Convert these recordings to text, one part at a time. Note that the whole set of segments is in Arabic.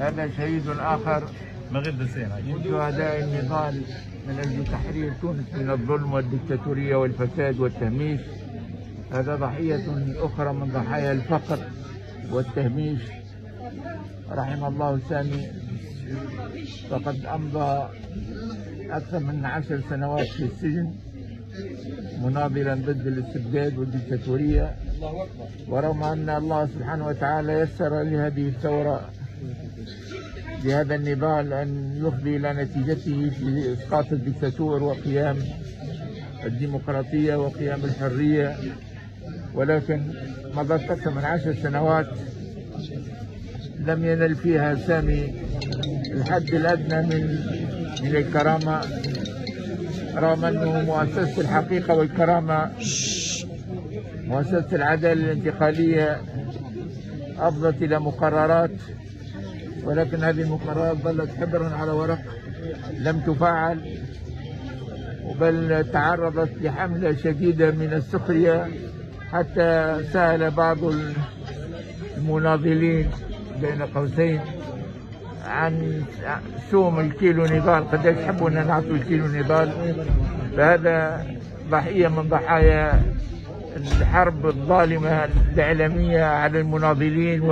هذا شهيد آخر ما غير دسين من شهداء النضال من أجل تحرير تونس من الظلم والدكتاتورية والفساد والتهميش. هذا ضحية أخرى من ضحايا الفقر والتهميش. رحم الله سامي. فقد أمضى أكثر من عشر سنوات في السجن مناضلا ضد الاستبداد والدكتاتورية. ورغم أن الله سبحانه وتعالى يسر لهذه الثورة بهذا النضال أن يفضي إلى نتيجته في إسقاط الدكتاتور وقيام الديمقراطية وقيام الحرية. ولكن مضت أكثر من عشر سنوات لم ينل فيها سامي الحد الأدنى من من الكرامة. رغم أنه مؤسسة الحقيقة والكرامة مؤسسة العدالة الانتقالية أفضت إلى مقررات ولكن هذه المقررات ظلت حبرا على ورق لم تفعل بل تعرضت لحملة شديدة من السخرية حتى سأل بعض المناضلين بين قوسين عن سوم الكيلو نضال يحبوا ان نعطوا الكيلو نضال فهذا ضحية من ضحايا الحرب الظالمة الإعلامية على المناضلين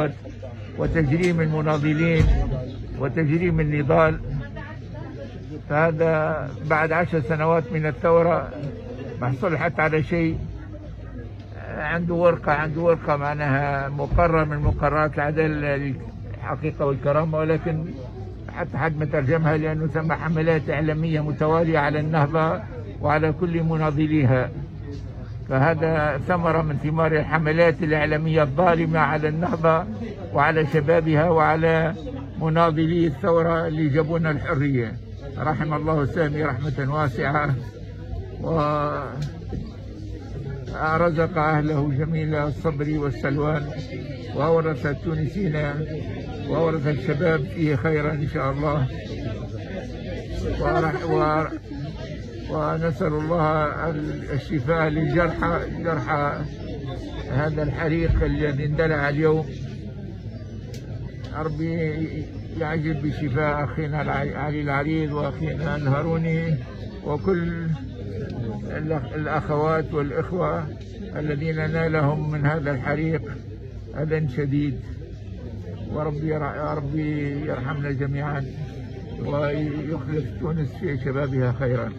وتجريم المناضلين وتجريم النضال فهذا بعد عشر سنوات من الثورة ما حصل حتى على شيء. عنده ورقة عنده ورقة معناها مقرر من مقررات العدالة الحقيقة والكرامة ولكن حتى حد ما ترجمها لأنه ثم حملات إعلامية متوالية على النهضة وعلى كل مناضليها. فهذا ثمرة من ثمار الحملات الإعلامية الظالمة على النهضة وعلى شبابها وعلى مناضلي الثورة اللي جابونا الحرية. رحم الله سامي رحمة واسعة. و رزق أهله جميل الصبر والسلوان. وأورث التونسيين وأورث الشباب فيه خيرا إن شاء الله. ونسأل الله الشفاء للجرحى جرحى هذا الحريق الذي اندلع اليوم. ربي يعجل بشفاء أخينا علي العريض وأخينا الهاروني وكل الأخوات والإخوة الذين نالهم من هذا الحريق أذى شديد. وربي ربي يرحمنا جميعا. ويخلف تونس في شبابها خيرا.